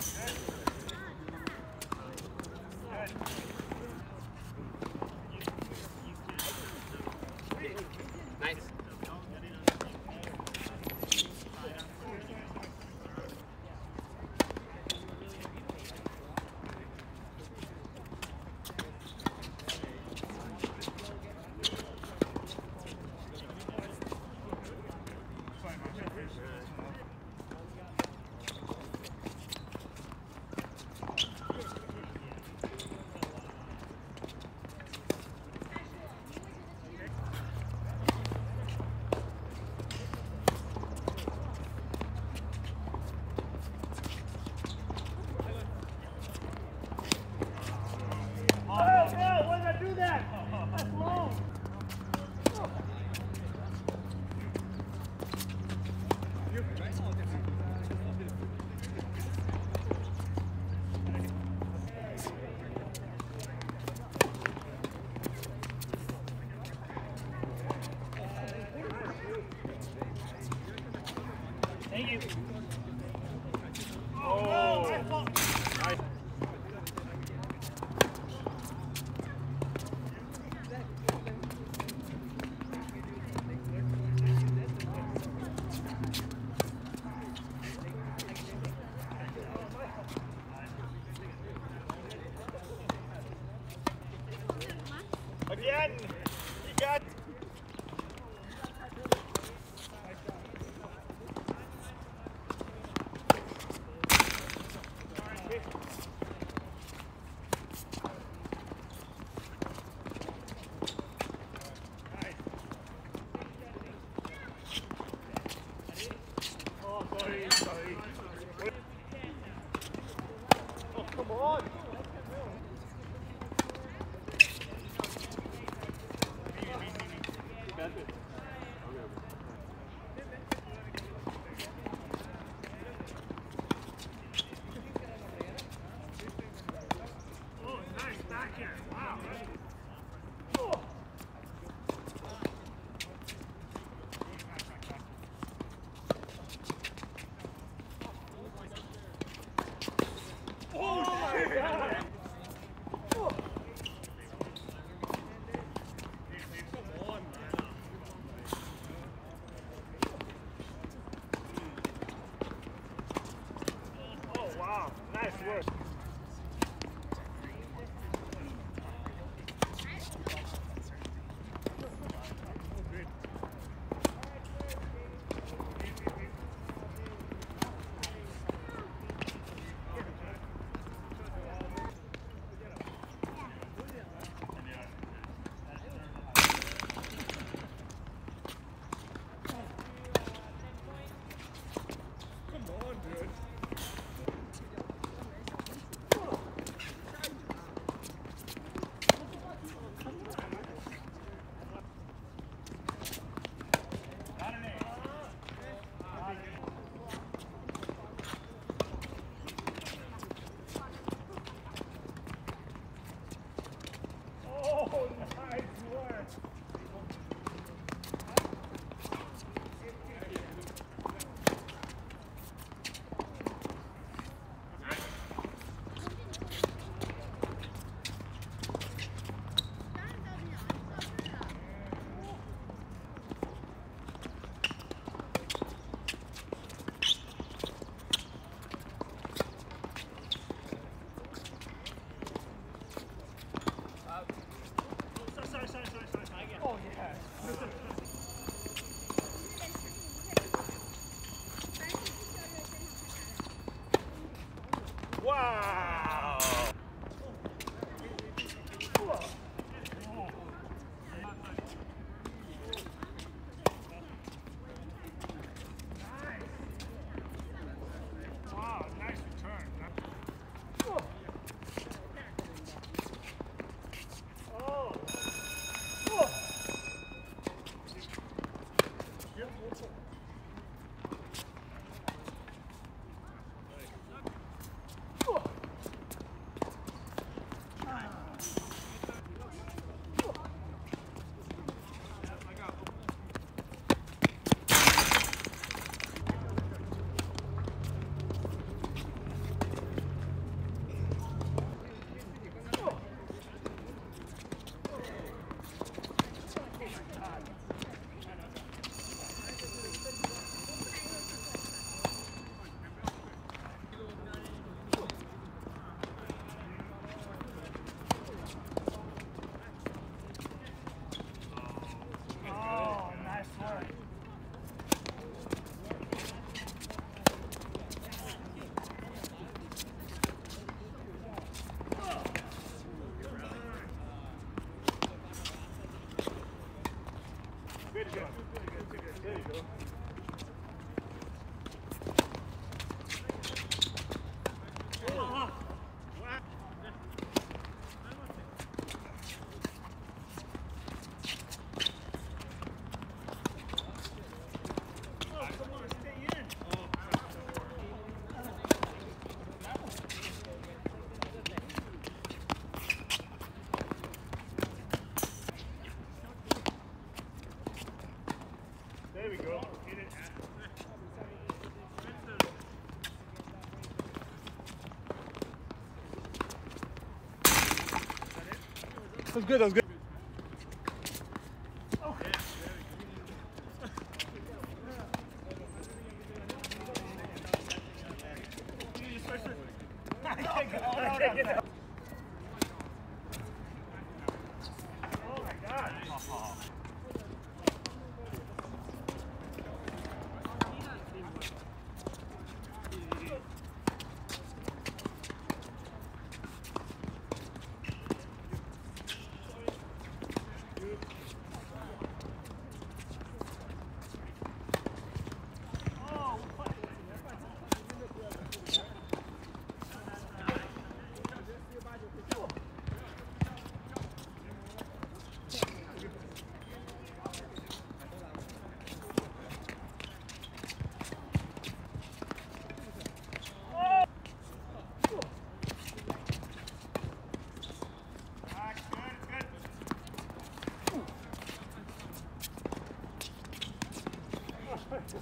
Yeah. Oh, sorry, good. That was good.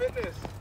fitness.